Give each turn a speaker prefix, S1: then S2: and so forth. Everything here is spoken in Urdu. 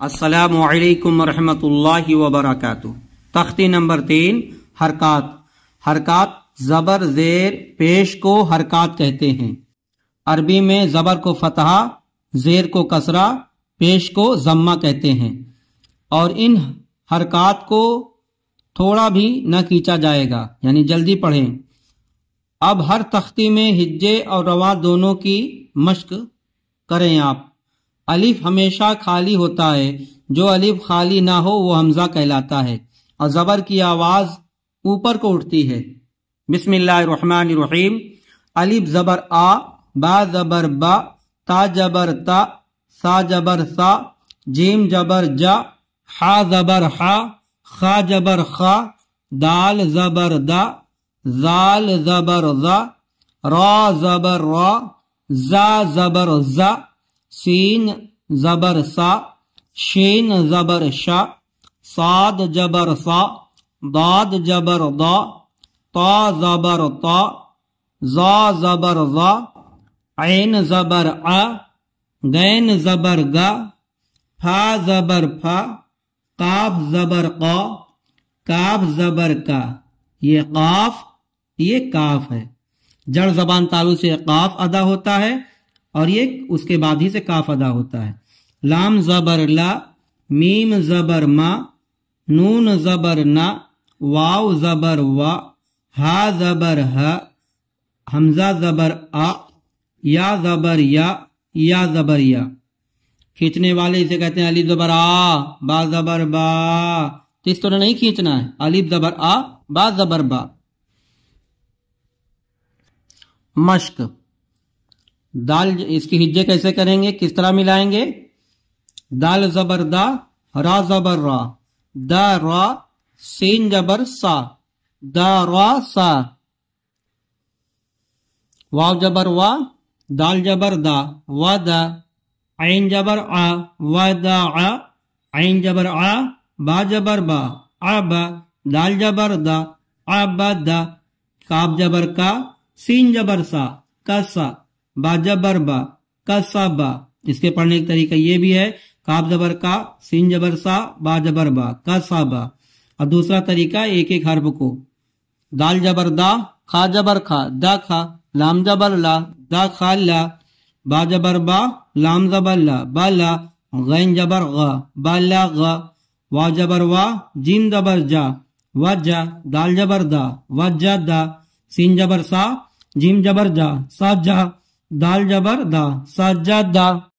S1: السلام علیکم ورحمۃ اللہ وبرکاتہ۔ تختی نمبر تین، حرکات۔ حرکات زبر زیر پیش کو حرکات کہتے ہیں۔ عربی میں زبر کو فتحہ، زیر کو کسرہ، پیش کو ضمہ کہتے ہیں۔ اور ان حرکات کو تھوڑا بھی نہ کھینچا جائے گا یعنی جلدی پڑھیں۔ اب ہر تختی میں ہجے اور روا دونوں کی مشق کریں آپ۔ الف ہمیشہ خالی ہوتا ہے۔ جو الف خالی نہ ہو، وہ حمزہ کہلاتا ہے۔ اور زبر کی آواز اوپر کو اٹھتی ہے۔ بسم اللہ الرحمن الرحیم۔ الف زبر آ، با زبر با تا جبر تا سا جبر سا جیم جبر جا ہا زبر ہا خا جبر خا دال زبر دا زال زبر زا را زبر را، زا زبر زا سین زبر سا، شین زبر شا صاد جبر سا، داد جبر دا، تا زبر تا، زا زبر زا، عین زبر ا، غین زبر گا پھا زبر پھا، قاف زبر قا کاف زبر کا یہ قاف، یہ کاف ہے۔ جڑ زبان تالو سے قاف ادا ہوتا ہے۔ اور یہ اس کے بعد ہی سے کاف ادا ہوتا ہے۔ لام زبر لا، میم زبر ما، نون زبر نا، واو زبر وا، ہا زبر ہ، حمزہ زبر آ، یا زبر یا یا زبر یا۔ کھینچنے والے اسے کہتے ہیں علی زبر آ، با زبر با۔ تو اس طرح نہیں کھینچنا ہے۔ علی زبر آ، با زبر با۔ مشق۔ دال اس کی ہجے کیسے کریں گے؟ کس طرح ملائیں گے؟ دال زبر دا، را زبر را۔ دا، را، سین جبر، سا۔ دا، را، سا۔ واو جبر، وا۔ دال جبر، دا۔ و دا۔ عین جبر، آ۔ و دا، آ۔ عین جبر، آ۔ با جبر، با۔ آ، با۔ دال جبر، دا۔ آ، با، دا۔ کاب جبر، کا۔ سین جبر، سا۔ کا، سا۔ با جبر با کا با اس کے پڑھنے کا طریقہ یہ بھی ہے، کاب جبر کا، سین جبر سا، با جبر با کا با اور دوسرا طریقہ، ایک ایک حرف کو۔ دال جبر دا خا جبر خا دا کھا، لام جبر لا، دا خا لا۔ با جبر با، لام زبر لا، با لا۔ غین جبر غا، با لا غا۔ وا جبر وا جیم جبر جا۔ و جا، دال جبر دا۔ و جا دا۔ سین جبر سا، جیم جبر جا۔ سا جا۔ دال جبر دا سجاد دا